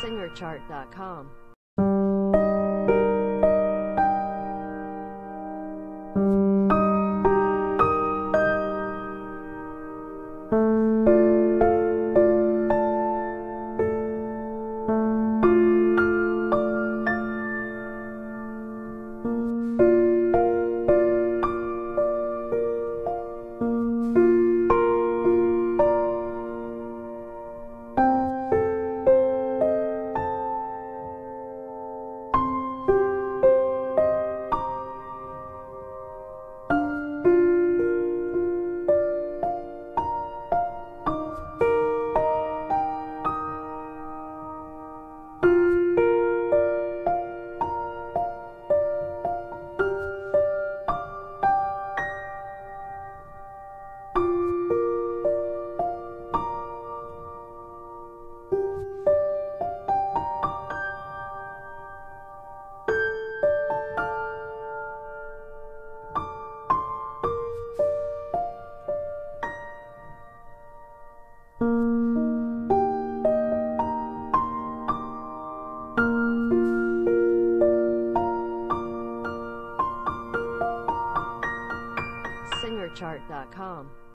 SingerChart.com SingerChart.com.